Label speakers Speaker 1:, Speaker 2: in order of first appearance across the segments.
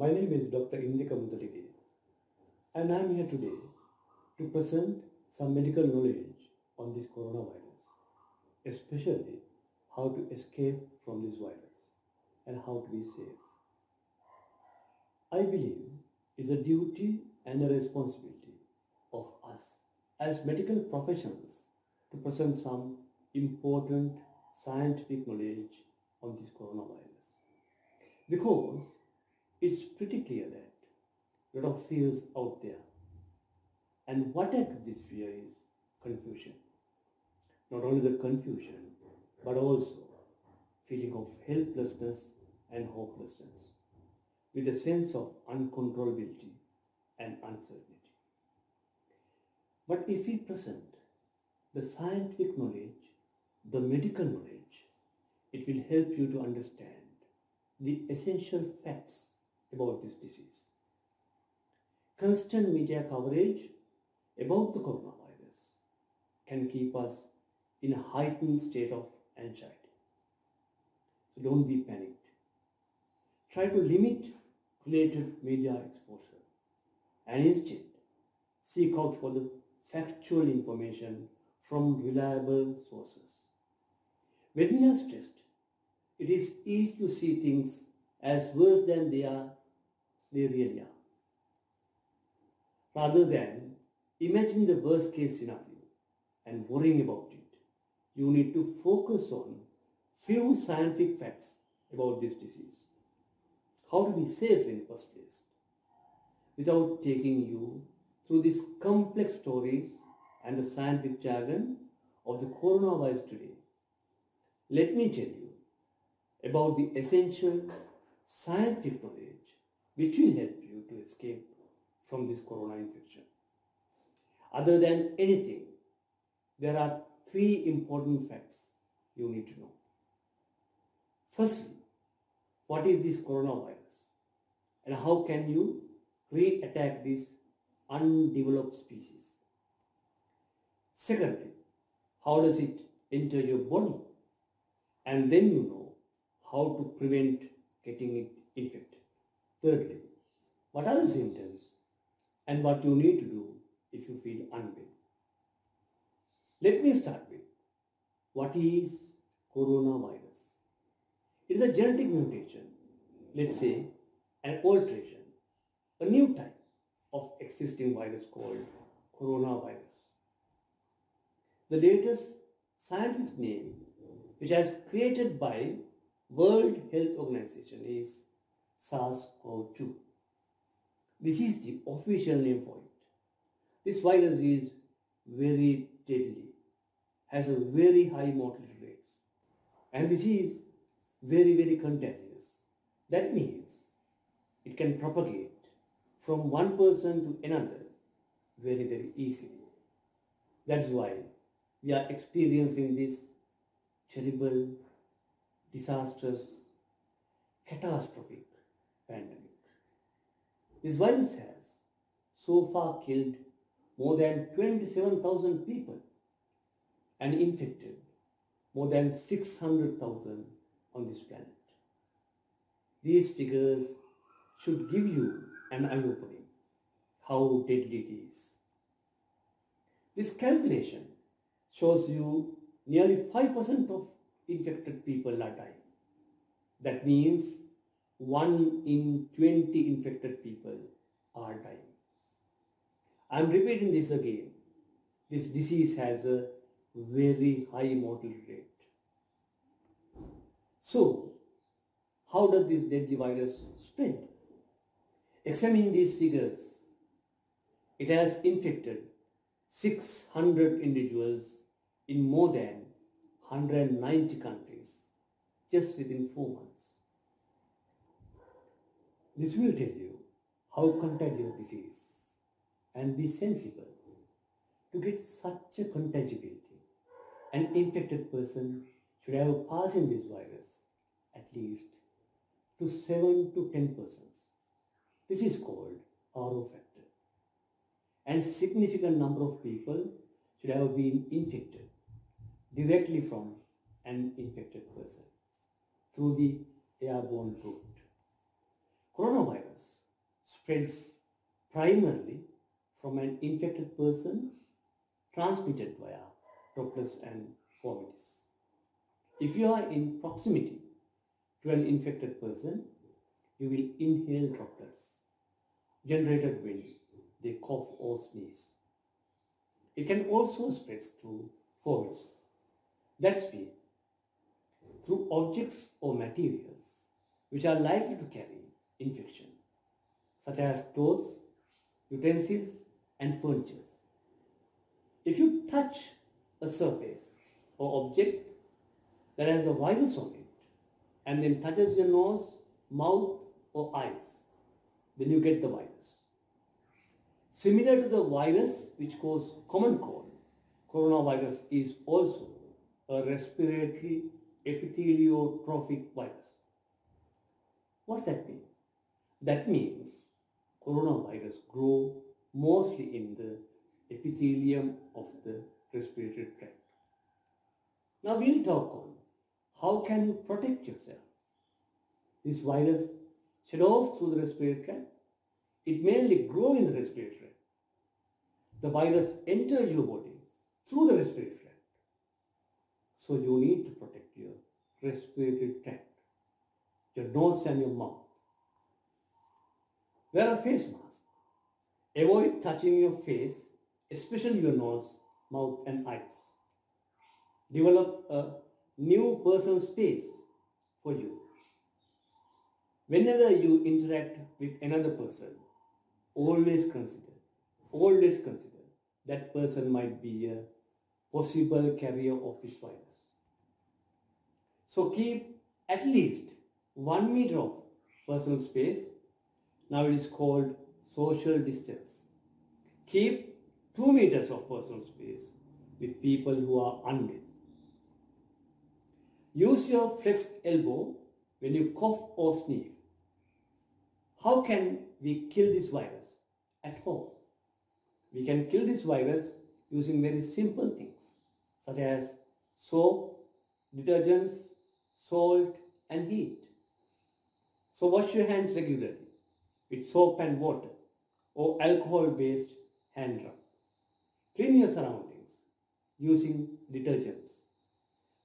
Speaker 1: My name is Dr. Indika Mudalige and I am here today to present some medical knowledge on this coronavirus, especially how to escape from this virus and how to be safe. I believe it's a duty and a responsibility of us as medical professionals to present some important scientific knowledge on this coronavirus because it's pretty clear that a lot of fears out there. And what to this fear is confusion. Not only the confusion but also feeling of helplessness and hopelessness with a sense of uncontrollability and uncertainty. But if we present the scientific knowledge the medical knowledge it will help you to understand the essential facts about this disease. Constant media coverage about the coronavirus can keep us in a heightened state of anxiety. So don't be panicked. Try to limit related media exposure and instead seek out for the factual information from reliable sources. When we are stressed, it is easy to see things as worse than they are, are. Rather than imagining the worst case scenario and worrying about it, you need to focus on few scientific facts about this disease. How to be safe in the first place without taking you through these complex stories and the scientific jargon of the coronavirus today. Let me tell you about the essential scientific knowledge which will help you to escape from this corona infection. Other than anything, there are three important facts you need to know. Firstly, what is this coronavirus and how can you re-attack this undeveloped species? Secondly, how does it enter your body? And then you know how to prevent getting it infected. Thirdly, what are the symptoms and what you need to do if you feel unwell. Let me start with what is coronavirus? It is a genetic mutation, let's say an alteration, a new type of existing virus called coronavirus. The latest scientific name which has created by World Health Organization is SARS-CoV-2. This is the official name for it. This virus is very deadly, has a very high mortality rate, and this is very very contagious. That means it can propagate from one person to another very very easily. That's why we are experiencing this terrible, disastrous, catastrophic pandemic. This virus has so far killed more than 27,000 people and infected more than 600,000 on this planet. These figures should give you an eye-opening how deadly it is. This calculation shows you nearly 5% of infected people are dying. That means 1 in 20 infected people are dying. I am repeating this again. This disease has a very high mortality rate. So, how does this deadly virus spread? Examining these figures, it has infected 600 individuals in more than 190 countries just within four months. This will tell you how contagious this is and be sensible to get such a contagibility. An infected person should have passed in this virus at least to 7 to 10 persons. This is called RO factor. And significant number of people should have been infected directly from an infected person through the airborne route. Coronavirus spreads primarily from an infected person transmitted via droplets and vomitus. If you are in proximity to an infected person, you will inhale droplets generated when they cough or sneeze. It can also spread through folds. That's mean through objects or materials which are likely to carry infection, such as clothes, utensils, and furniture. If you touch a surface or object that has a virus on it and then touches your nose, mouth, or eyes, then you get the virus. Similar to the virus which causes common cold, coronavirus is also a respiratory epitheliotropic virus. What's that mean? That means coronavirus grow mostly in the epithelium of the respiratory tract. Now we'll talk on how can you protect yourself. This virus shed off through the respiratory tract. It mainly grow in the respiratory tract. The virus enters your body through the respiratory tract. So you need to protect your respiratory tract, your nose and your mouth. Wear a face mask. Avoid touching your face, especially your nose, mouth and eyes. Develop a new personal space for you. Whenever you interact with another person, always consider, always consider that person might be a possible carrier of this virus. So keep at least one meter of personal space. Now it is called social distance. Keep two meters of personal space with people who are unwell. Use your flexed elbow when you cough or sneeze. How can we kill this virus? At home. We can kill this virus using very simple things such as soap, detergents, salt and heat. So wash your hands regularly with soap and water or alcohol-based hand rub. Clean your surroundings using detergents.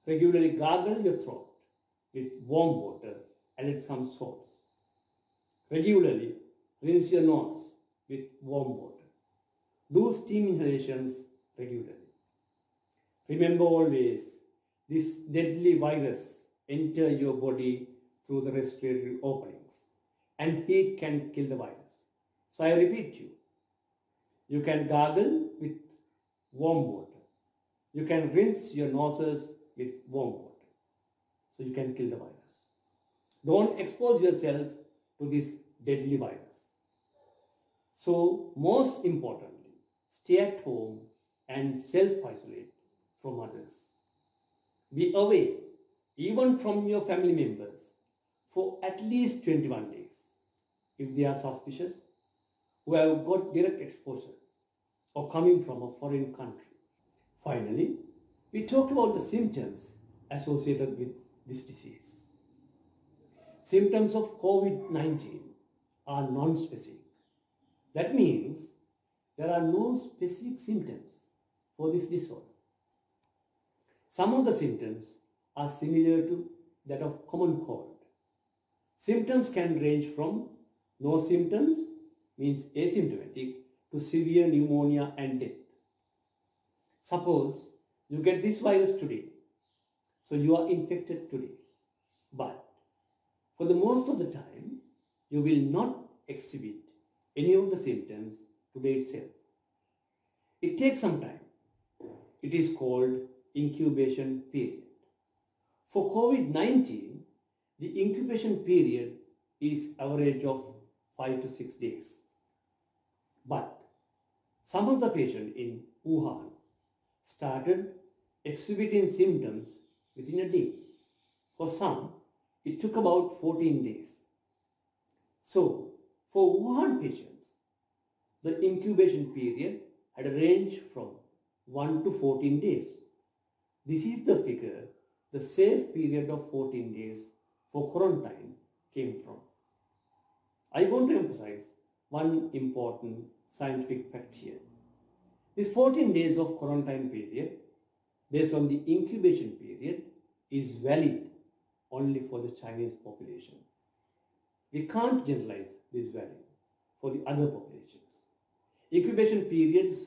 Speaker 1: Regularly gargle your throat with warm water and some salts. Regularly rinse your nose with warm water. Do steam inhalations regularly. Remember always, this deadly virus enter your body through the respiratory openings and heat can kill the virus. So I repeat you, you can gargle with warm water. You can rinse your noses with warm water. So you can kill the virus. Don't expose yourself to this deadly virus. So most importantly, stay at home and self-isolate from others. Be away even from your family members for at least 21 days if they are suspicious who have got direct exposure or coming from a foreign country. Finally, we talked about the symptoms associated with this disease. Symptoms of COVID-19 are non-specific. That means there are no specific symptoms for this disorder. Some of the symptoms are similar to that of common cold. Symptoms can range from no symptoms, means asymptomatic, to severe pneumonia and death. Suppose you get this virus today, so you are infected today. But for the most of the time, you will not exhibit any of the symptoms today itself. It takes some time. It is called incubation period. For COVID-19, the incubation period is average of 5 to 6 days. But some of the patients in Wuhan started exhibiting symptoms within a day. For some, it took about 14 days. So, for Wuhan patients, the incubation period had a range from 1 to 14 days. This is the figure the safe period of 14 days for quarantine came from. I want to emphasize one important scientific fact here. This 14 days of quarantine period based on the incubation period is valid only for the Chinese population. We can't generalize this value for the other populations. Incubation periods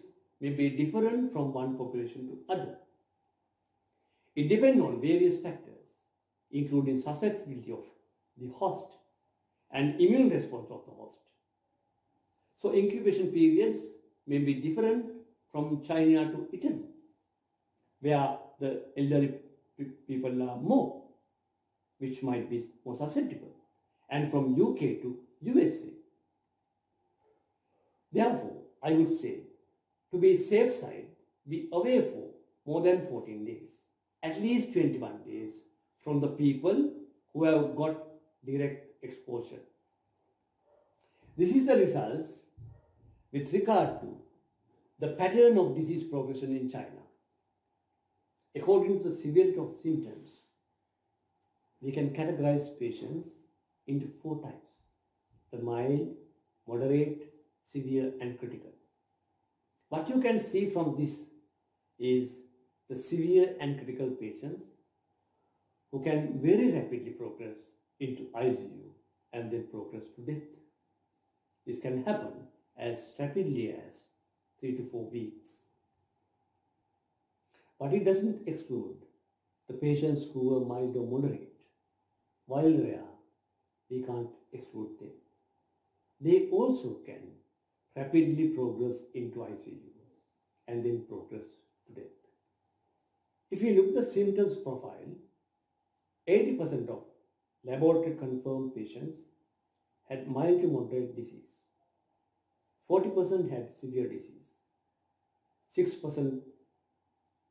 Speaker 1: may be different from one population to other. It depends on various factors, including susceptibility of the host and immune response of the host. So incubation periods may be different from China to Italy, where the elderly people are more, which might be more susceptible, and from UK to USA. Therefore, I would say, to be safe side, be away for more than 14 days, at least 21 days from the people who have got direct exposure. This is the results with regard to the pattern of disease progression in China. According to the severity of symptoms, we can categorize patients into four types the mild, moderate, severe, and critical. What you can see from this is the severe and critical patients who can very rapidly progress into ICU and then progress to death. This can happen as rapidly as three to four weeks. But it doesn't exclude the patients who are mild or moderate. While rare, we can't exclude them. They also can rapidly progress into ICU and then progress to death. If you look at the symptoms profile, 80% of laboratory confirmed patients had mild to moderate disease. 40% had severe disease. 6%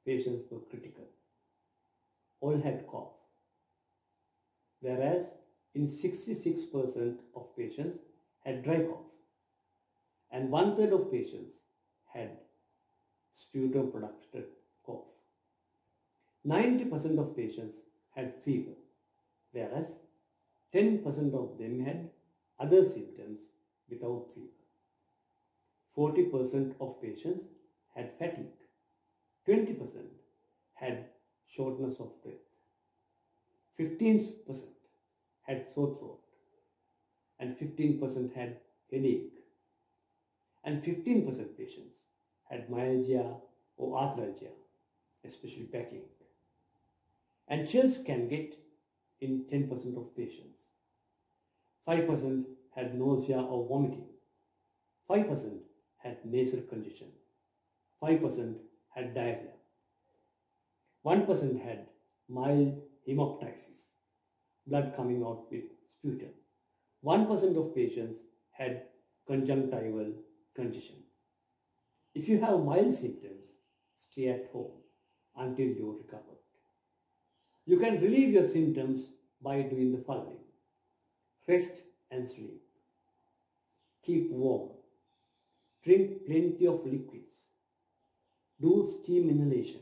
Speaker 1: patients were critical. All had cough. Whereas in 66% of patients had dry cough and one third of patients had sputum produced cough. 90% of patients had fever, whereas 10% of them had other symptoms without fever. 40% of patients had fatigue. 20% had shortness of breath. 15% had sore throat. And 15% had headache. And 15% patients had myalgia or arthralgia, especially backache. And chills can get in 10% of patients. 5% had nausea or vomiting. 5% had nasal congestion. 5% had diarrhea. 1% had mild hemoptysis, blood coming out with sputum. 1% of patients had conjunctival congestion. If you have mild symptoms, stay at home until you recover. You can relieve your symptoms by doing the following. Rest and sleep. Keep warm. Drink plenty of liquids. Do steam inhalation.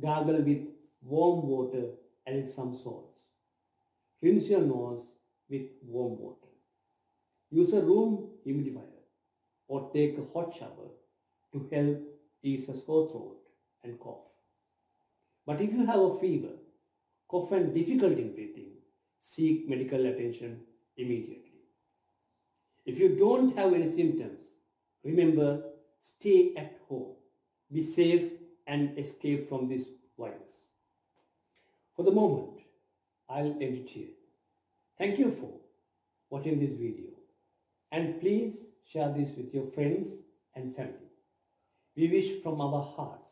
Speaker 1: Gargle with warm water and some salts. Rinse your nose with warm water. Use a room humidifier or take a hot shower to help ease a sore throat and cough. But if you have a fever, cough and difficulty in breathing, seek medical attention immediately. If you don't have any symptoms, remember stay at home, be safe and escape from this virus. For the moment, I'll end it here. Thank you for watching this video and please share this with your friends and family. We wish from our hearts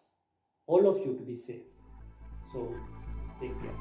Speaker 1: all of you to be safe. So take care.